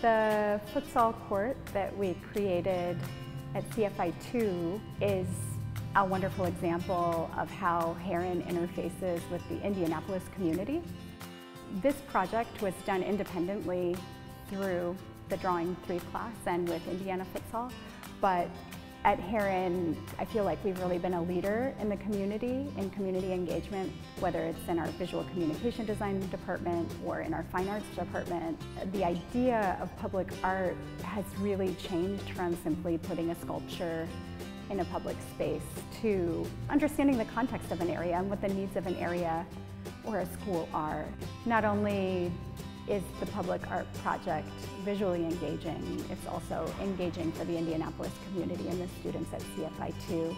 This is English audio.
The futsal court that we created at CFI 2 is a wonderful example of how Herron interfaces with the Indianapolis community. This project was done independently through the Drawing 3 class and with Indiana Futsal, but at Herron, I feel like we've really been a leader in the community, in community engagement, whether it's in our visual communication design department or in our fine arts department. The idea of public art has really changed from simply putting a sculpture in a public space to understanding the context of an area and what the needs of an area or a school are. Not only is the public art project visually engaging. It's also engaging for the Indianapolis community and the students at CFI 2.